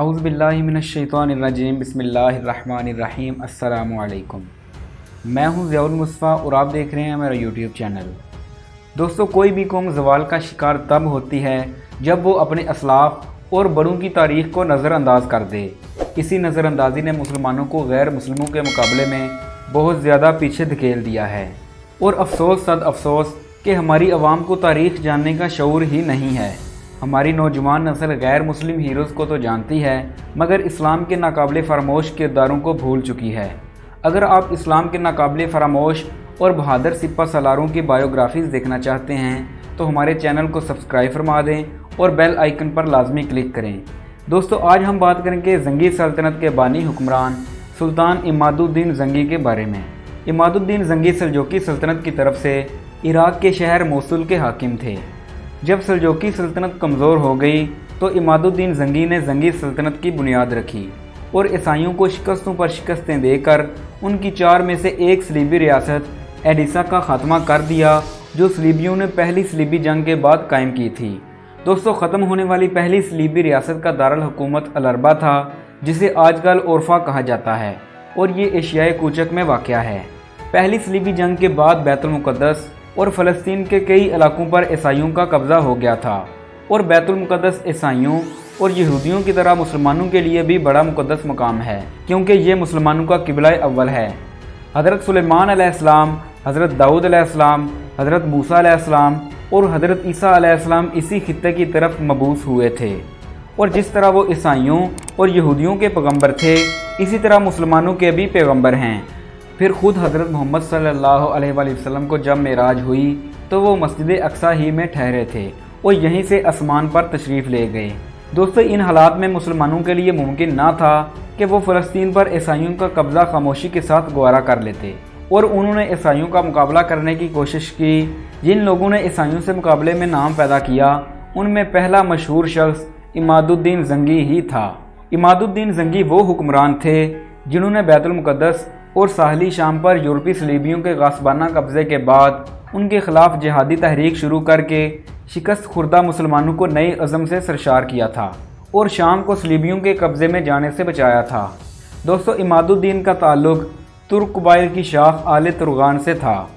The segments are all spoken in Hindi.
आउज़बिल्लिमिनशैतवानरजीम बसमीम अल्लाम मैं हूँ ज़ियाउल मुस्तफ़ा और आप देख रहे हैं मेरा यूट्यूब चैनल दोस्तों, कोई भी कौम जवाल का शिकार तब होती है जब वो अपने असलाफ और बड़ों की तारीख को नज़रअंदाज कर दे। इसी नज़रअंदाजी ने मुसलमानों को गैर मुसलमों के मुकाबले में बहुत ज़्यादा पीछे धकेल दिया है। और अफसोस सद अफसोस कि हमारी आवाम को तारीख जानने का शौर ही नहीं है। हमारी नौजवान नस्ल गैर मुस्लिम हीरोज़ को तो जानती है, मगर इस्लाम के नाकबले फरामोश किरदारों को भूल चुकी है। अगर आप इस्लाम के नाकबले फरामोश और बहादुर सिपा सलारों की बायोग्राफीज़ देखना चाहते हैं तो हमारे चैनल को सब्सक्राइब फरमा दें और बेल आइकन पर लाजमी क्लिक करें। दोस्तों, आज हम बात करेंगे जंगी सल्तनत के बानी हुक्मरान सुल्तान इमादुद्दीन जंगी के बारे में। इमादुद्दीन जंगी सलजोकी सल्तनत की तरफ़ से इराक के शहर मोसुल के हाकिम थे। जब सलजोकी सल्तनत कमज़ोर हो गई तो इमादुद्दीन जंगी ने जंगी सल्तनत की बुनियाद रखी और ईसाइयों को शिकस्तों पर शिकस्तें देकर उनकी चार में से एक सलीबी रियासत एडिसा का खात्मा कर दिया, जो सलीबियों ने पहली सलीबी जंग के बाद कायम की थी। दोस्तों, ख़त्म होने वाली पहली सलीबी रियासत का दारुल हुकूमत अलरबा था, जिसे आजकल ओरफा कहा जाता है और ये एशियाई कूचक में वाक़ है। पहली सलीबी जंग के बाद बैतुलमुक़दस और फ़लस्तीन के कई इलाकों पर ईसाइयों का कब्ज़ा हो गया था। और बैतुलमुक़दस ईसाइयों और यहूदियों की तरह मुसलमानों के लिए भी बड़ा मुक़दस मकाम है, क्योंकि ये मुसलमानों का किबला अव्वल है। हज़रत सुलेमान हज़रत दाऊद अलैहिस्सलाम हज़रत मूसा और हज़रत ईसा इसी खत्े की तरफ़ मबूस हुए थे। और जिस तरह वो ईसाइयों और यहूदियों के पैगंबर थे, इसी तरह मुसलमानों के भी पैगंबर हैं। फिर खुद हज़रत मोहम्मद सल्लल्लाहु वसल्लम को जब मेराज हुई तो वो मस्जिद अक्सा ही में ठहरे थे और यहीं से आसमान पर तशरीफ़ ले गए। दोस्तों, इन हालात में मुसलमानों के लिए मुमकिन ना था कि वो फ़लस्तीन पर ईसाइयों का कब्ज़ा खामोशी के साथ गवारा कर लेते और उन्होंने ईसाइयों का मुकाबला करने की कोशिश की। जिन लोगों ने ईसाइयों से मुकाबले में नाम पैदा किया, उनमें पहला मशहूर शख्स इमादुद्दीन जंगी ही था। इमादुद्दीन जंगी वो हुक्मरान थे जिन्होंने बैतुलमुक़दस और साहली शाम पर यूरोपी सलीबियों के गासबाना कब्ज़े के बाद उनके खिलाफ जिहादी तहरीक शुरू करके शिकस्त खुर्दा मुसलमानों को नई अज़म से सरशार किया था और शाम को सलीबियों के कब्ज़े में जाने से बचाया था। दोस्तों, इमादुद्दीन का ताल्लुक तुर्क कबाइल की शाख आल तुर्गान से था।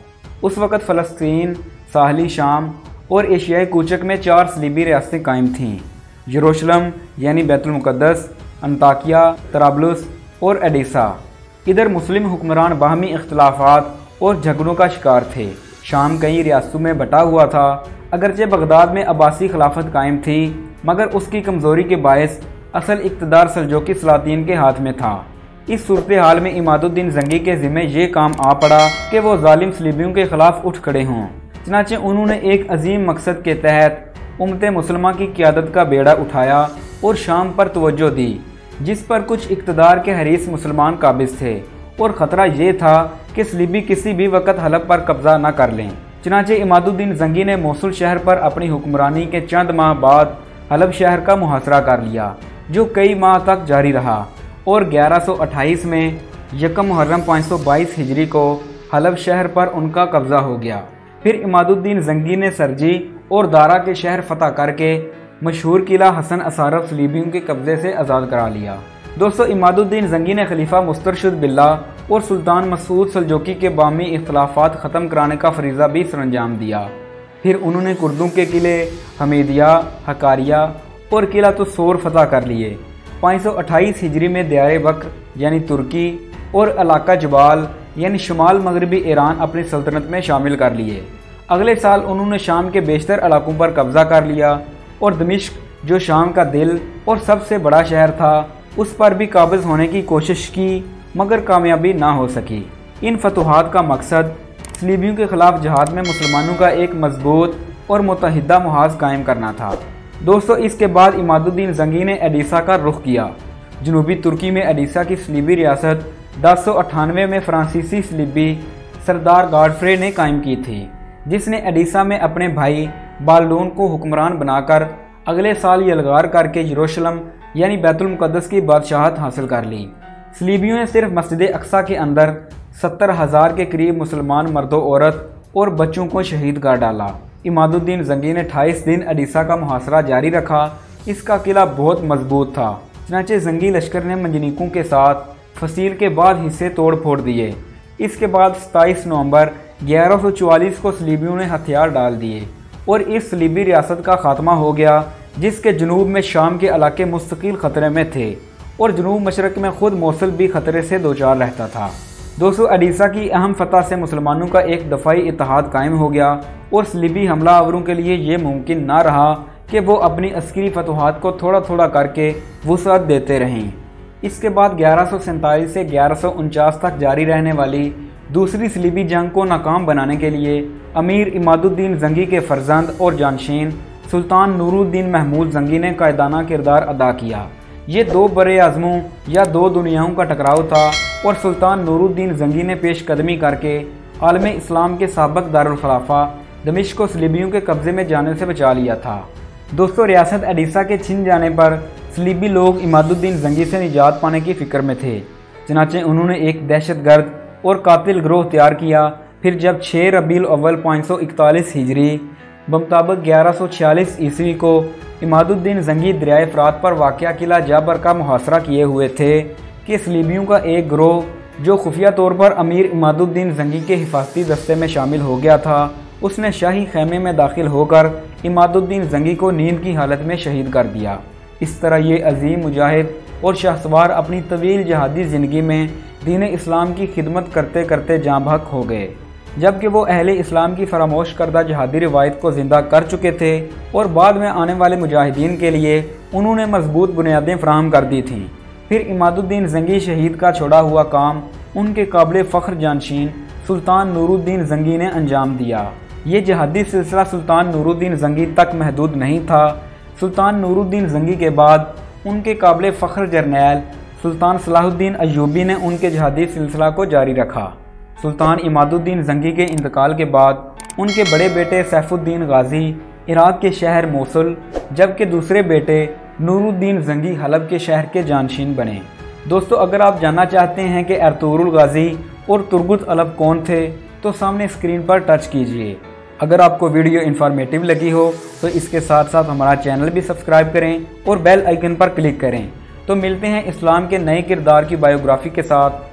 उस वक़्त फ़लस्तीन, साहली शाम और एशियाई कूचक में चार सलीबी रियासतें कायम थीं। यरूशलम, यानी बैतुलमुक़दस अंताकिया, तराबलुस और एडिसा। इधर मुस्लिम हुक्मरान बाहमी अख्तलाफात और झगड़ों का शिकार थे। शाम कई रियासतों में बटा हुआ था। अगरचे बगदाद में अब्बासी खिलाफत कायम थी, मगर उसकी कमज़ोरी के बायस असल इकतदार सलजोकी सलातीन के हाथ में था। इस सूरत हाल में इमादुद्दीन जंगी के ज़िम्मे ये काम आ पड़ा कि वो जालिम सलीबियों के ख़िलाफ़ उठ खड़े हों। चनाचे उन्होंने एक अजीम मकसद के तहत उमत मुसलमा की क्यादत का बेड़ा उठाया और शाम पर तवज्जो दी। जिस पर कुछ इकतदार के हरीस मुसलमान काबिज थे। और ख़तरा ये था कि सलीबी किसी भी वक्त हलब पर कब्ज़ा न कर लें। चनाचे इमादुद्दीन जंगी ने मौसूल शहर पर अपनी हुक्मरानी के चंद माह बाद हलब शहर का मुहासरा कर लिया, जो कई माह तक जारी रहा। और 1128 में यकम मुहर्रम 522 हिजरी को हलब शहर पर उनका कब्ज़ा हो गया। फिर इमादुद्दीन जंगी ने सरजी और दारा के शहर फतह करके मशहूर किला हसन असारफ सलीबियों के कब्ज़े से आज़ाद करा लिया। दोस्तों, इमादुद्दीन जंगी ने खलीफा मुस्तरशद बिल्ला और सुल्तान मसूद सलजोकी के बामी इख्तलाफात ख़त्म कराने का फरीज़ा भी सर अंजाम दिया। फिर उन्होंने कुर्दों के किले, हमीदिया, हकारिया और किला तो सोर फतह कर लिए। 528 हिजरी में दयार बकर, यानी तुर्की और अलाका जबाल, यानी शुमाल मगरबी ईरान अपनी सल्तनत में शामिल कर लिए। अगले साल उन्होंने शाम के बेशतर इलाकों पर कब्ज़ा कर लिया। और दमिश्क, जो शाम का दिल और सबसे बड़ा शहर था, उस पर भी काबज़ होने की कोशिश की, मगर कामयाबी ना हो सकी। इन फतूहत का मकसद, सलीबियों के ख़िलाफ़ जहाद में मुसलमानों का एक मज़बूत और मुतहदा मुहाज कायम करना था। दोस्तों, इसके बाद इमादुद्दीन जंगी ने एडिसा का रुख किया। जनूबी तुर्की में एडिसा की सलीबी रियासत दस सौ अट्ठानवे में फ्रांसीसी सलीबी सरदार गाडफ्रे ने कायम की थी, जिसने एडिसा में अपने भाई बालडून को हुक्मरान बनाकर अगले साल यलगार करके यरूशलम, यानी बैतुलमुक़दस की बादशाहत हासिल कर ली। सलीबियों ने सिर्फ़ मस्जिद अक्सा के अंदर सत्तर हज़ार के करीब मुसलमान मर्दों, औरत और बच्चों को शहीद कर डाला। इमादुद्दीन जंगी ने अट्ठाईस दिन अडीसा का मुहासरा जारी रखा। इसका किला बहुत मज़बूत था, चनाचे जंगी लश्कर ने मंजनीकों के साथ फसील के बाद हिस्से तोड़ फोड़ दिए। इसके बाद 27 नवंबर 1144 को सलीबियों ने हथियार डाल दिए। और इस सलीबी रियासत का खात्मा हो गया, जिसके जनूब में शाम के इलाके मुस्तकिल ख़तरे में थे और जनूब मशरक में ख़ुद मौसल भी ख़तरे से दो चार रहता था। दोस्तों, अडीसा की अहम फतह से मुसलमानों का एक दफ़ाई इतिहाद कायम हो गया और सलीबी हमलावरों के लिए ये मुमकिन ना रहा कि वो अपनी अस्करी फतवाहत को थोड़ा थोड़ा करके वसअत देते रहें। इसके बाद ग्यारह से ग्यारह तक जारी रहने वाली दूसरी सलीबी जंग को नाकाम बनाने के लिए अमीर इमादुद्दीन जंगी के फर्जंद और जानशीन सुल्तान नूरुद्दीन महमूद जंगी ने कायदाना किरदार अदा किया। ये दो बड़े आज़मों या दो दुनियाओं का टकराव था और सुल्तान नूरुद्दीन जंगी ने पेश कदमी करके आलम इस्लाम के सबक दारखलाफा दमिश को सलीबियों के कब्ज़े में जाने से बचा लिया था। दोस्तों रियासत अडीसा के छिन जाने पर सलीबी लोग इमादुद्दीन जंगी से निजात पाने की फ़िक्र में थे, चनाचे उन्होंने एक दहशत गर्द और कातिल ग्रोह तैयार किया फिर जब छः रबील अव्वल पाँच सौ इकतालीस हिजरी बमताबक ग्यारह सौ छियालीस ईस्वी को इमादुद्दीन जंगी दरियाए फ़रात पर वाक़ किला जाबर का मुहासरा किए हुए थे कि सलीबियों का एक ग्रोह, जो खुफिया तौर पर अमीर इमादुद्दीन जंगी के हिफाजती दस्ते में शामिल हो गया था, उसने शाही खेमे में दाखिल होकर इमादुद्दीन जंगी को नींद की हालत में शहीद कर दिया। इस तरह ये अजीम मुजाहिद और शाहसवार अपनी तवील जहादी ज़िंदगी में दीन इस्लाम की खिदमत करते करते जाँ भक हो गए। जबकि वो अहले इस्लाम की फरामोश करदा जहादी रिवायत को ज़िंदा कर चुके थे और बाद में आने वाले मुजाहिदीन के लिए उन्होंने मज़बूत बुनियादें फ्राहम कर दी थीं। फिर इमादुद्दीन जंगी शहीद का छोड़ा हुआ काम उनके काबिल फ़ख्र जानशीन सुल्तान नूरुद्दीन जंगी ने अंजाम दिया। ये जहादी सिलसिला सुल्तान नूरुद्दीन जंगी तक महदूद नहीं था। सुल्तान नूरुद्दीन जंगी के बाद उनके काबिल फ़ख्र जर्नैल सुल्तान सलाहुद्दीन अयूबी ने उनके जहादी सिलसिला को जारी रखा। सुल्तान इमादुद्दीन जंगी के इंतकाल के बाद उनके बड़े बेटे सैफुद्दीन गाजी इराक के शहर मोसुल, जबकि दूसरे बेटे नूरुद्दीन जंगी हलब के शहर के जानशीन बने। दोस्तों, अगर आप जानना चाहते हैं कि अरतुरुल गाजी और तुरगुत अलब कौन थे तो सामने स्क्रीन पर टच कीजिए। अगर आपको वीडियो इन्फॉर्मेटिव लगी हो तो इसके साथ साथ हमारा चैनल भी सब्सक्राइब करें और बेल आइकन पर क्लिक करें। तो मिलते हैं इस्लाम के नए किरदार की बायोग्राफी के साथ।